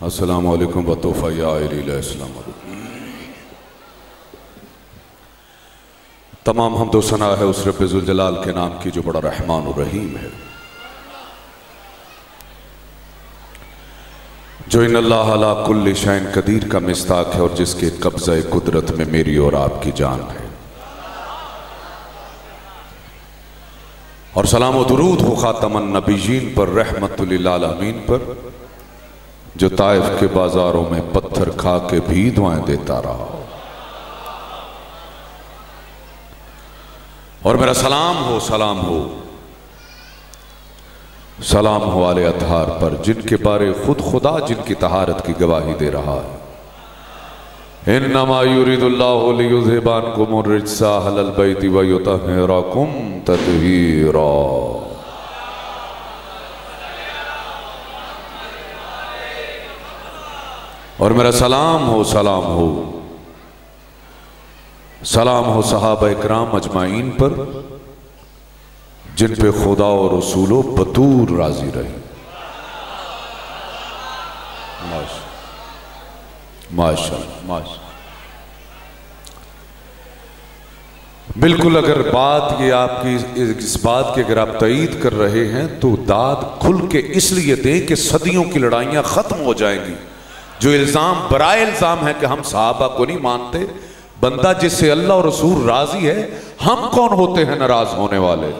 अस्सलाम वालेकुम बतोफ़ा यासलाम तमाम हमदो सना है उस रबाल के नाम की जो बड़ा रहमान रहीम है। जो इन अल्लाह कुल्ल शैन कदीर का मिस्ताक है और जिसके कब्ज़ कुदरत में मेरी और आपकी जान है। और सलाम दरूद हो ख़ातमन नबीजीन पर रहमतुल्लामीन पर। जो ताइफ के बाजारों में पत्थर खा के भी दुआएँ देता रहा। और मेरा सलाम हो सलाम हो। सलाम हो वाले अतहार पर, जिनके बारे खुद खुदा जिनकी तहारत की गवाही दे रहा है। इन और मेरा सलाम हो सलाम हो। सलाम हो साहब इकराम अजमाइन पर, जिन पे खुदा और रसूलो बतूर राज़ी रहे। माशा माशा बिल्कुल अगर बात ये आपकी, इस बात की अगर आप तईद कर रहे हैं तो दाद खुल के इसलिए दें कि सदियों की लड़ाइयाँ खत्म हो जाएँगी। जो इल्ज़ाम बरा इल्ज़ाम है कि हम साहबा को नहीं मानते। बंदा जिससे अल्लाह और रसूल राज़ी है, हम कौन होते हैं नाराज़ होने वाले?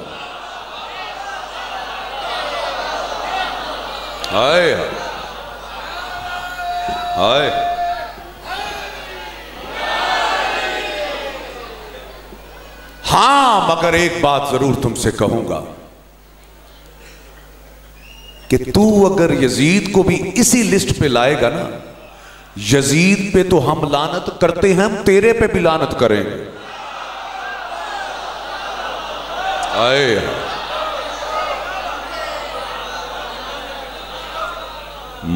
हाय हाय। हाँ, मगर एक बात ज़रूर तुमसे कहूँगा कि तू अगर यजीद को भी इसी लिस्ट पे लाएगा ना यजीद पे तो हम लानत करते हैं, हम तेरे पे भी लानत करेंगे। आए।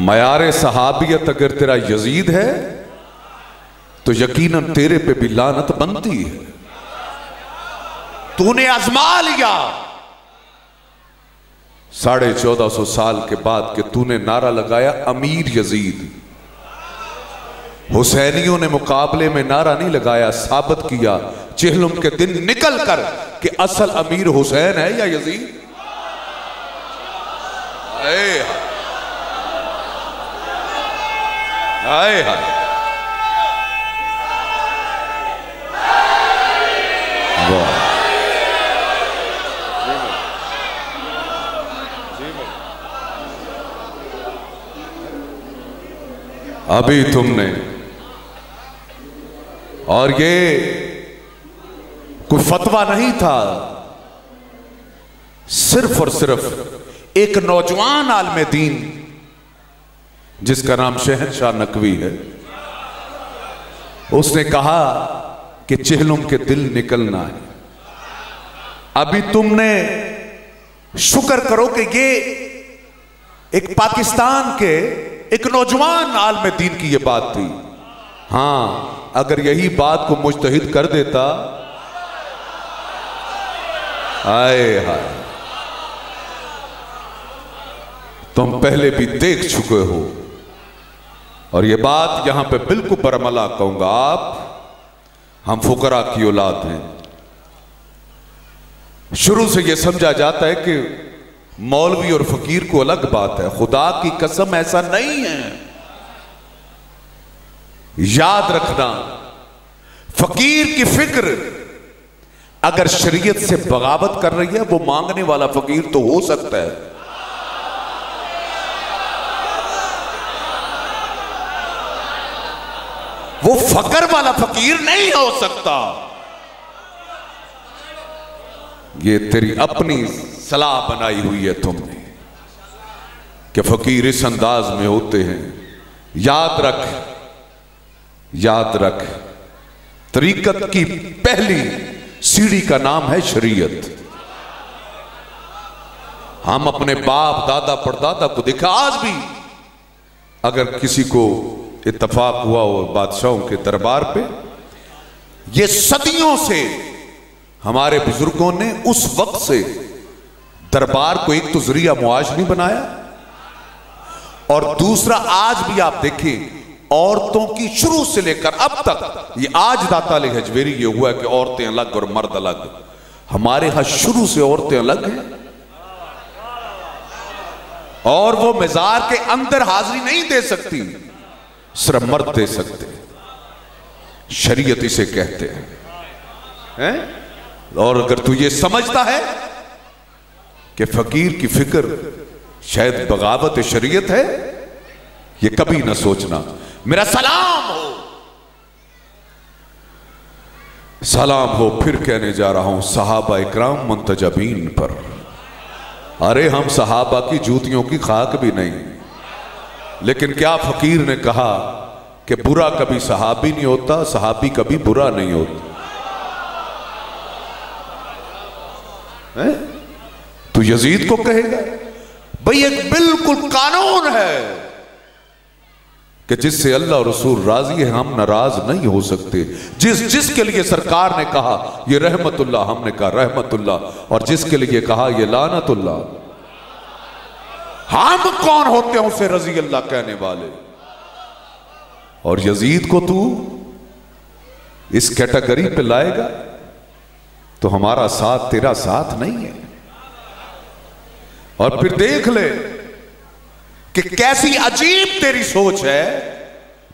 मयार सहाबियत अगर तेरा यजीद है तो यकीनन तेरे पे भी लानत बनती है। तूने आजमा लिया। साढ़े चौदह सौ साल के बाद के तूने नारा लगाया अमीर यजीद। हुसैनियों ने मुकाबले में नारा नहीं लगाया, साबित किया। चेहलुम के दिन निकल कर कि असल अमीर हुसैन है या यजीद? हाय हाय। अभी तुमने और ये कोई फतवा नहीं था। सिर्फ़ और सिर्फ़ एक नौजवान आलम दीन, जिसका नाम शहनशाह नकवी है, उसने कहा कि चेहलुम के दिल निकलना है। अभी तुमने शुक्र करो कि ये एक पाकिस्तान के एक नौजवान आलम दीन की यह बात थी। हाँ अगर यही बात को मुश्तहिद कर देता, आए हाय। तुम पहले भी देख चुके हो। और ये बात यहाँ पे बिल्कुल बरमला कहूँगा आप, हम फुकरा की औलाद हैं। शुरू से यह समझा जाता है कि मौलवी और फकीर को अलग बात है। खुदा की कसम ऐसा नहीं है। याद रखना। फकीर की फ़िक्र अगर शरीयत से बगावत कर रही है, वो मांगने वाला फकीर तो हो सकता है। वो फकर वाला फकीर नहीं हो सकता। ये तेरी अपनी सलाह बनाई हुई है तुमने, कि फकीर इस अंदाज में होते हैं। याद रख याद रख, तरीकत की पहली सीढ़ी का नाम है शरीयत। हम अपने बाप, दादा, परदादा को देखा, आज भी अगर किसी को इतफाक हुआ हो बादशाहों के दरबार पे, ये सदियों से हमारे बुज़ुर्गों ने उस वक्त से दरबार को एक तो ज़रिया मुआज नहीं बनाया, और दूसरा आज भी आप देखें औरतों की शुरू से लेकर अब तक, ये आज दाता हजवेरी ये हुआ कि औरतें अलग और मर्द अलग। हमारे यहाँ शुरू से औरतें अलग हैं। और वो मजार के अंदर हाजिरी नहीं दे सकती, सिर्फ़ मर्द दे सकते शरीयत इसे कहते हैं। हैं? और अगर तू ये समझता है कि फकीर की फ़िक्र शायद बगावत शरीयत है, ये कभी ना सोचना। मेरा सलाम हो। सलाम हो, फिर कहने जा रहा हूँ, साहबा इक्राम मुंतजबीन पर। अरे, हम सहाबा की जूतियों की खाक भी नहीं। लेकिन क्या फकीर ने कहा कि बुरा कभी सहाबी नहीं होता, सहाबी कभी बुरा नहीं होता? है? तो यजीद को कहेगा, भाई, एक बिल्कुल कानून है। कि जिससे अल्लाह रसूल राज़ी है, हम नाराज़ नहीं हो सकते। जिस जिसके लिए सरकार ने कहा, ये रहमतुल्ला हमने कहा, रहमतुल्लाह। और जिसके लिए कहा, ये लानतुल्ला हम कौन होते हैं उसे रज़ी अल्लाह कहने वाले? और यजीद को तू इस कैटेगरी पे लाएगा? तो हमारा साथ तेरा साथ नहीं है। और फिर देख ले कि कैसी अजीब तेरी सोच है,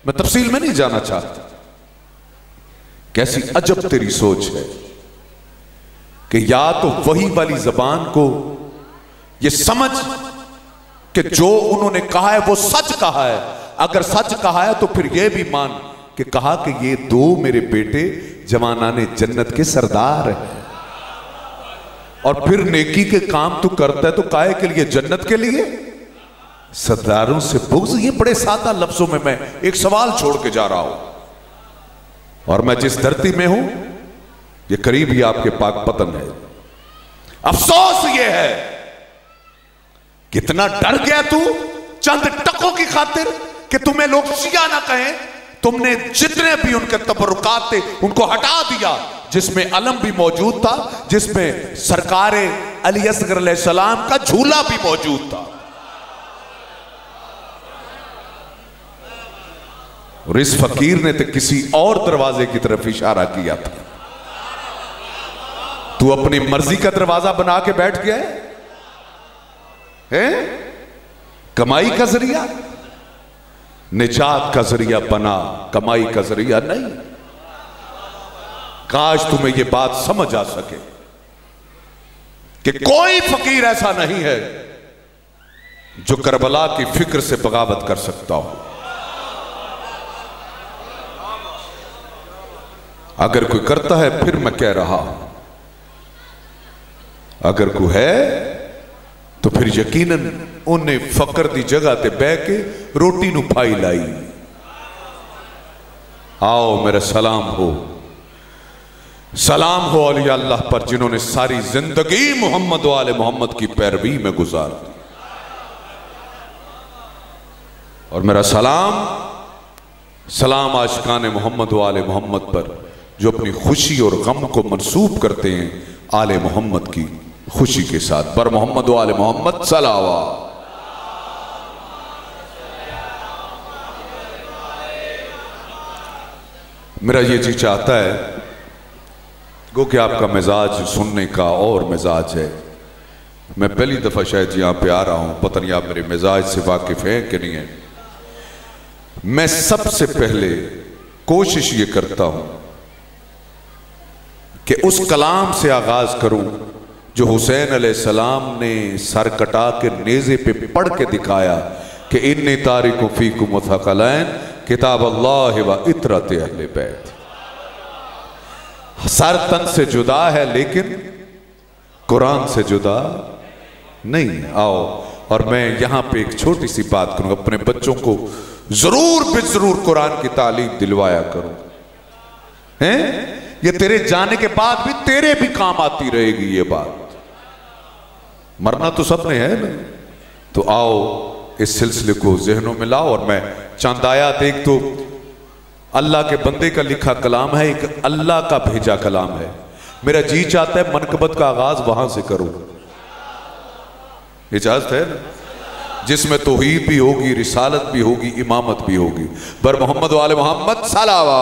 मैं तफसील में नहीं जाना चाहता। कैसी अजब तेरी सोच है कि या तो वही वाली जबान को ये समझ कि जो उन्होंने कहा है, वो सच कहा है। अगर सच कहा है तो फिर ये भी मान कि कहा कि ये दो मेरे बेटे जवाना ने जन्नत के सरदार है। और फिर नेकी के काम तू करता है तो काहे के लिए? जन्नत के लिए? सरदारों से बुग्ज ये बड़े सादा लफ्जों में मैं एक सवाल छोड़ के जा रहा हूँ। और मैं जिस धरती में हूँ, ये करीब ही आपके पाक पतन है। अफसोस ये है, कितना डर गया तू चंद टकों की खातिर कि तुम्हें लोग शिया ना कहें। तुमने जितने भी उनके तबरुकात थे, उनको हटा दिया, जिसमें अलम भी मौजूद था, जिसमें सरकार अली असगर सलाम का झूला भी मौजूद था। और इस फकीर ने तो किसी और दरवाजे की तरफ़ इशारा किया था। तू अपनी मर्ज़ी का दरवाज़ा बना के बैठ गया है? है? कमाई का ज़रिया? निजात का ज़रिया बना, कमाई का ज़रिया नहीं। काश तुम्हें यह बात समझ आ सके कि कोई फकीर ऐसा नहीं है जो करबला की फ़िक्र से बगावत कर सकता हो। अगर कोई करता है, फिर मैं कह रहा अगर कोई है तो फिर यकीनन उन्हें फकर की जगह ते बह के रोटी नु फाई लाई। आओ मेरा सलाम हो। सलाम हो अलिया अल्लाह पर, जिन्होंने सारी ज़िंदगी मोहम्मद वाले मोहम्मद की पैरवी में गुजार दी। और मेरा सलाम सलाम आशकान मोहम्मद वाले मोहम्मद पर। जो अपनी खुशी और गम को मनसूब करते हैं, आले मोहम्मद की खुशी के साथ। पर मोहम्मद आले मोहम्मद सलावा मेरा ये जी चाहता है, गो कि आपका मिजाज सुनने का और मिजाज है। मैं पहली दफ़ा शायद यहाँ पे आ रहा हूँ, पता नहीं आप मेरे मिजाज से वाकिफ़ हैं कि नहीं है। मैं सबसे पहले कोशिश ये करता हूँ कि उस कलाम से आगाज़ करूँ, जो हुसैन सलाम ने सर कटा के नेजे पे पढ़ के दिखाया कि इन तारीख फीकु मुथकलैन किताब अल्लाह व इतरत अहले बैत। सर तन से जुदा है, लेकिन कुरान से जुदा नहीं। आओ, और मैं यहाँ पे एक छोटी सी बात करूँ, अपने बच्चों को ज़रूर बे ज़रूर कुरान की तालीम दिलवाया करूँ। हैं? ये तेरे जाने के बाद भी तेरे भी काम आती रहेगी ये बात। मरना तो सबने है ना तो आओ, इस सिलसिले को जहनों में लाओ और मैं चंद आयात, एक तो अल्लाह के बंदे का लिखा कलाम है, एक अल्लाह का भेजा कलाम है। मेरा जी चाहता है मनकबत का आगाज़ वहाँ से करो। इजाज़त है जिसमें तोहीद भी होगी, रिसालत भी होगी, इमामत भी होगी। बर मोहम्मद वाले मोहम्मद सलावा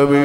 நபி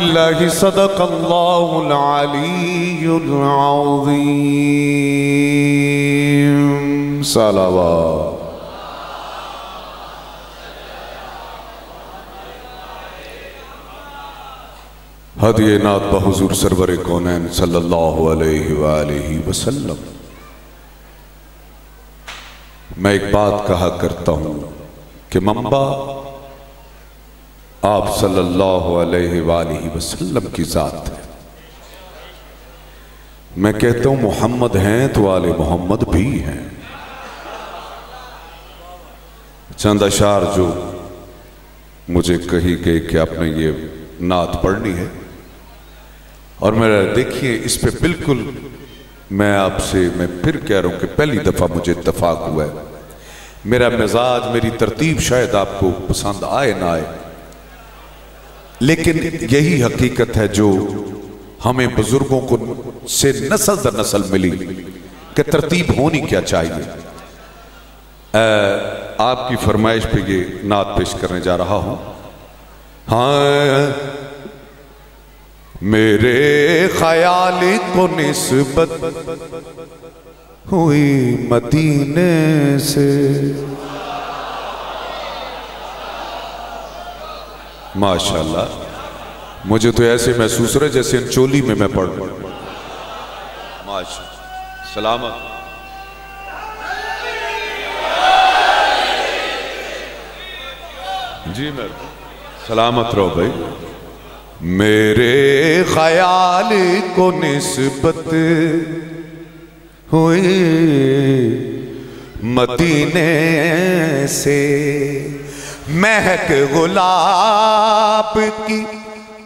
बिल्लाहि सदकल्लाहुल अलीयुल अज़ीम। सलावत। हदिये नात बहजूर सरवर कौन सल्लाम मैं एक बात कहा करता हूँ कि मम्बा आप सल्लल्लाहु अलैहि वसल्लम की जात है। मैं कहता हूँ, मोहम्मद हैं तो आले मोहम्मद भी हैं। चंद अशार जो मुझे कही गई कि आपने ये नात पढ़नी है, और मेरा देखिए, इस पे बिल्कुल मैं आपसे, मैं फिर कह रहा हूँ कि पहली दफ़ा मुझे इतफाक हुआ है। मेरा मिजाज, मेरी तरतीब शायद आपको पसंद आए ना आए। लेकिन यही हकीकत है जो हमें बुज़ुर्गों को से नस्ल दर नस्ल मिली कि तरतीब होनी क्या चाहिए। आ, आपकी फरमाइश पे ये नात पेश करने जा रहा हूँ। हाँ मेरे ख्याल को निस्बत हुई मदीने से माशाल्लाह। मुझे तो ऐसे महसूस रहे जैसे चोली में मैं पढ़ माशा सलामत जी मैं सलामत रहो भाई। मेरे ख्याल को निस्बत हुई मदीने से महक गुलाब की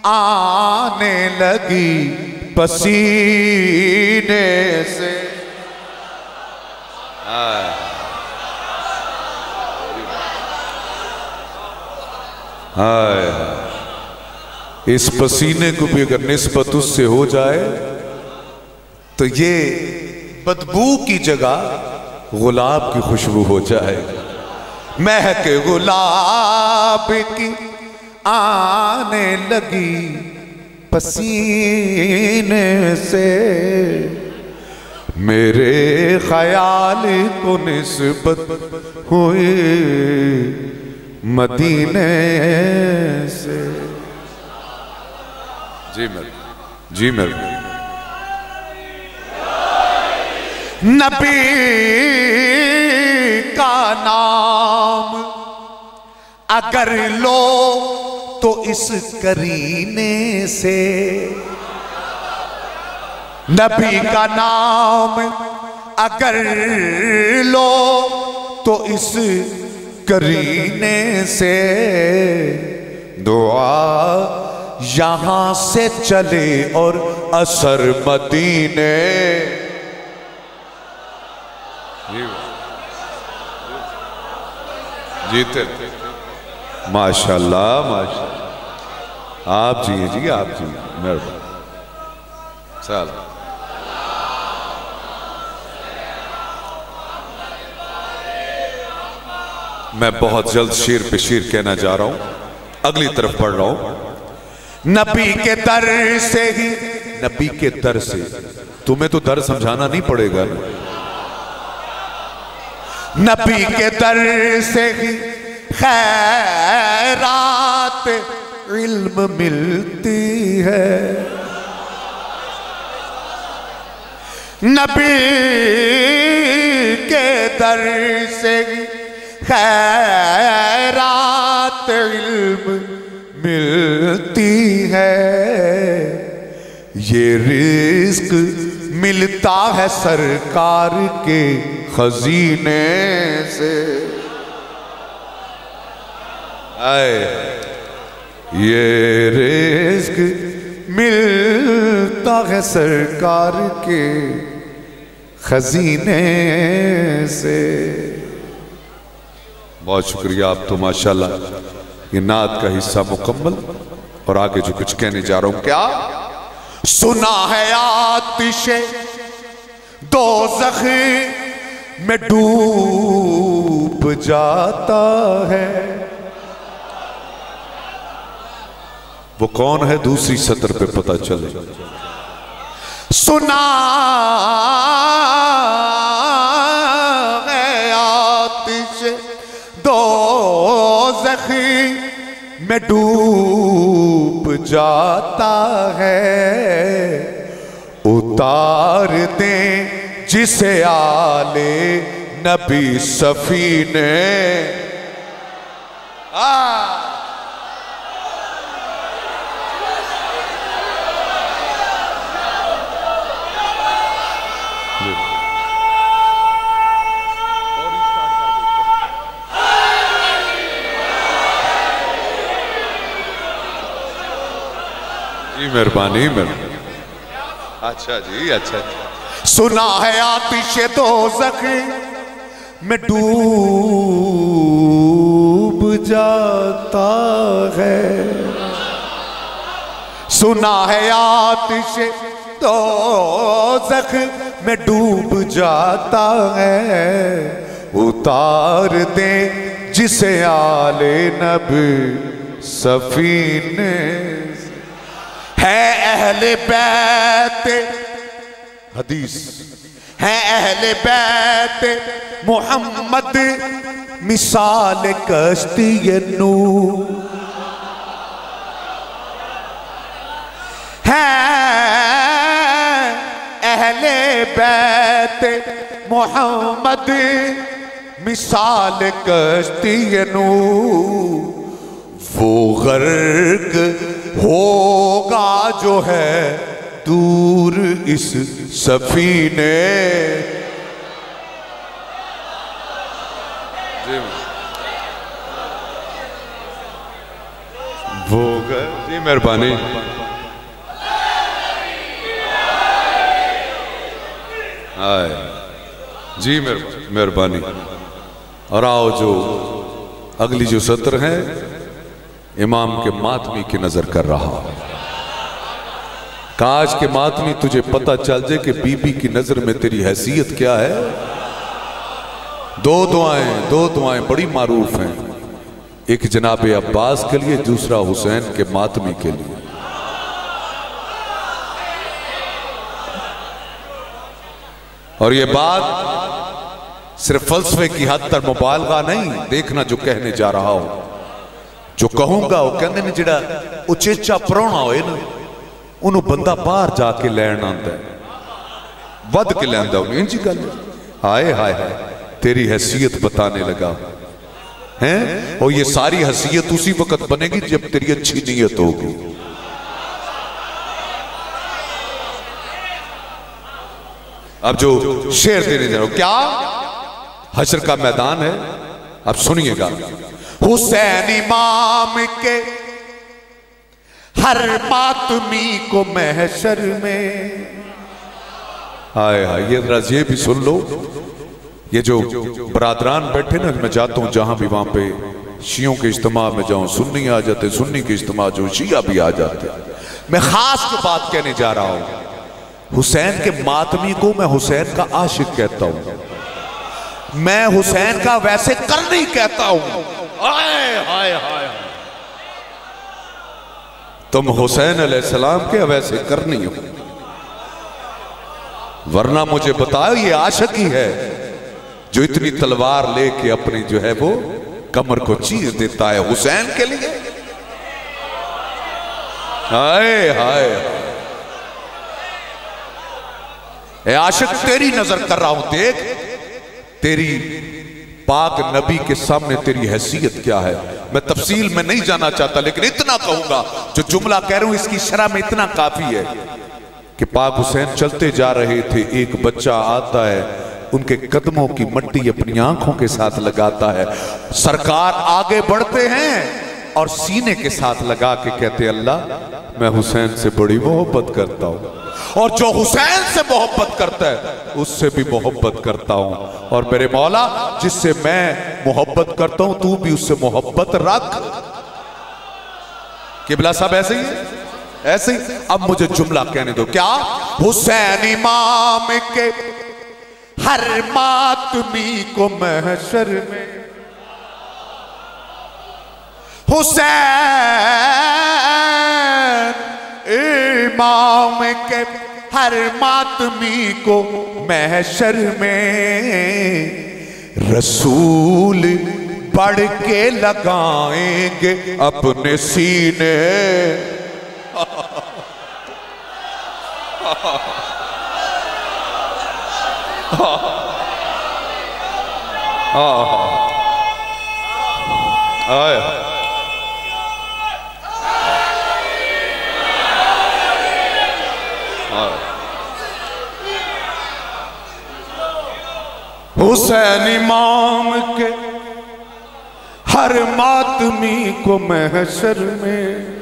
आने लगी पसीने से। हाय। इस पसीने को भी अगर निस्बत उससे हो जाए तो ये बदबू की जगह गुलाब की खुशबू हो जाए महक गुलाब की आने लगी पसीने से। मेरे ख्याल को निस्बत हुई मदीने से। जी मेरे जी मेरे। नबी का नाम। अगर लो तो इस करीने से। नबी का नाम। अगर लो तो इस करीने से। दुआ यहाँ से चले और असर मदीने। जीते। माशाल्लाह माशाल्लाह। आप जी जी, आप जी मेहरबान। चल मैं बहुत जल्द शेर पे शेर कहना जा रहा हूँ। अगली तरफ़ पढ़ रहा हूँ। नबी के दर से ही, नबी के दर से। तुम्हें तो दर समझाना नहीं पड़ेगा। नबी के दर से खैरात इल्म मिलती है। नबी के दर से खैरात इल्म मिलती है। ये रिस्क मिलता है सरकार के खजीने से। आए। ये रिस्क मिलता है सरकार के खजीने से। बहुत शुक्रिया आप तो माशाल्लाह। ये नात का हिस्सा मुकम्मल और आगे जो कुछ कहने जा रहा हूँ, क्या? सुना है आतिशे दो में डूब जाता है। वो कौन है दूसरी सतर पे पता चले? सुना है आतिश दो में डूब जाता है उतार दे जिसे आले नबी सफी ने। आ! मेहरबानी मेहरबानी अच्छा जी अच्छा जी। सुना है आतिश दो में डूब जाता है। सुना है आतिश दो में डूब जाता है। उतार दे जिसे आले नब सफीने है अहले बैत। हदीस। है अहले बैत। मोहम्मद मिसाल कश्ती नू अहले बैत। मोहम्मद मिसाल कश्ती नू वो गर्क होगा जो है दूर इस सफीने। वो जी, मेहरबानी। आए जी मेहरबानी। और आओ जो अगली जो सत्र है इमाम के मातमी की नज़र कर रहा। काज के मातमी तुझे पता चल जाए कि बीबी की नज़र में तेरी हैसियत क्या है। दो दुआएँ दो दुआएँ बड़ी मारूफ हैं। एक जनाब अब्बास के लिए, दूसरा हुसैन के मातमी के लिए। और ये बात सिर्फ़ फलसफे की हद तक मुबालगा नहीं, देखना जो कहने जा रहा हूँ। जो कहूँगा वो कहते ने जोड़ा उचेचा प्रौना होए ना उन्होंने बंदा बाहर जाके लैन आता है वध के लैंदा उन्हें इंजी गल आए हाय हाय तेरी हैसियत बताने लगा हैं और ये सारी हसीयत उसी वक्त बनेगी जब तेरी अच्छी नीयत होगी अब जो शेर देने जा रहा हूँ क्या हशर का मैदान है अब सुनिएगा हुसैन इमाम के हर मातमी को महशर में। हाय हाय, ये ये भी सुन लो। ये जो बरादरान बैठे ना, मैं जाता हूँ जहाँ भी वहाँ पे शियों के इज्तम में जाऊँ, सुन्नी आ जाते, सुन्नी के इज्तम जो शिया भी आ जाते। मैं खास जो बात कहने जा रहा हूँ, हुसैन के मातमी को मैं हुसैन का आशिक कहता हूँ। मैं हुसैन का वैसे कर नहीं कहता हूँ। हाय हाय हाय। तुम हुसैन सलाम के वैसे करनी हो। वरना मुझे बताओ ये आशक ही है जो इतनी तलवार लेके अपनी जो है वो कमर को चीर देता है हुसैन के लिए। हाय हाय। आशिक, तेरी नज़र कर रहा हूँ, देख। तेरी पाक नबी के सामने तेरी हैसियत क्या है? मैं तफसील में नहीं जाना चाहता, लेकिन इतना कहूँगा, जो जुमला कह रहा हूँ, इसकी शराह में इतना काफ़ी है कि पाक हुसैन चलते जा रहे थे, एक बच्चा आता है, उनके कदमों की मट्टी अपनी आँखों के साथ लगाता है। सरकार आगे बढ़ते हैं। और सीने के साथ लगा के कहते, अल्लाह, मैं हुसैन से बड़ी मोहब्बत करता हूँ। और जो हुसैन से मोहब्बत करता है, उससे भी मोहब्बत करता हूँ। और मेरे मौला, जिससे मैं मोहब्बत करता हूँ, तू भी उससे मोहब्बत रख। किबला साहब, ऐसे ही ऐसे ही? अब मुझे जुमला कहने दो। क्या? हुसैन इमाम के हर मातमी को महशर में हुसैन इमाम के हर मातमी को महशर में रसूल बढ़ के लगाएँगे अपने सीने आया हुसैन इमाम के हर मातमी को महशर में।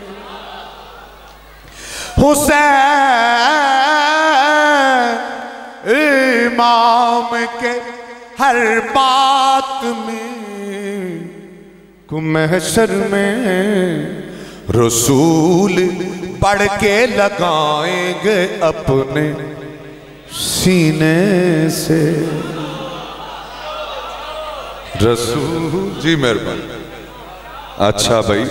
हुसैन इमाम के हर बात में को महशर में। रसूल पढ़ के लगाएँगे अपने सीने से। रसूल। जी अच्छा भाई,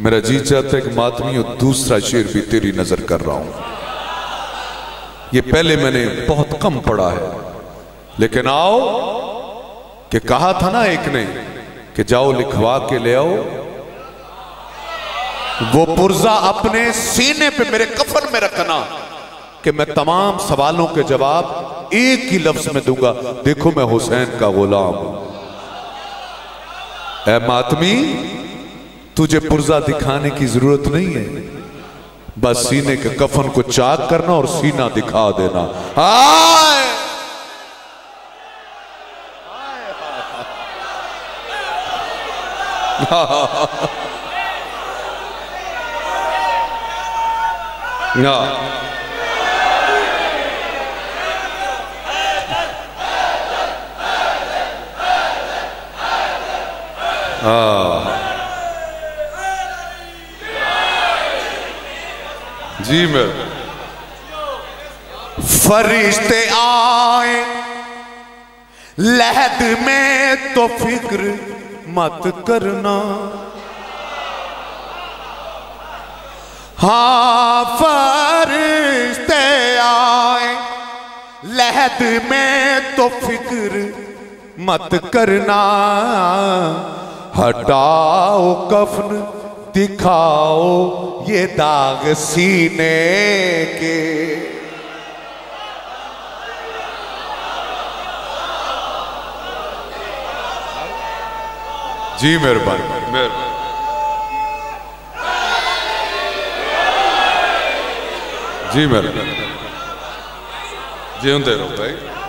मेरा जी चाहता है कि मातमी और दूसरा शेर भी तेरी नज़र कर रहा हूँ। ये पहले मैंने बहुत कम पढ़ा है, लेकिन आओ कि कहा था ना एक ने कि जाओ लिखवा के ले आओ। वो पुर्जा अपने सीने पे मेरे कफन में रखना कि मैं तमाम सवालों के जवाब एक ही लफ्ज में दूँगा, देखो मैं हुसैन का गुलाम। हूँ मातमी, तुझे पुर्जा दिखाने की ज़रूरत नहीं है। बस सीने के कफन को चाक करना और सीना दिखा देना। आए या जी, मैं फरिश्ते आए, लहद में तो फ़िक्र मत करना। हाँ फरिश्ते आए, लहद में तो फ़िक्र मत करना। हटाओ कफन, दिखाओ ये दाग सीने के। जी मेहरबानी। मेहरबानी। जी मेहरबानी जी रहो भाई।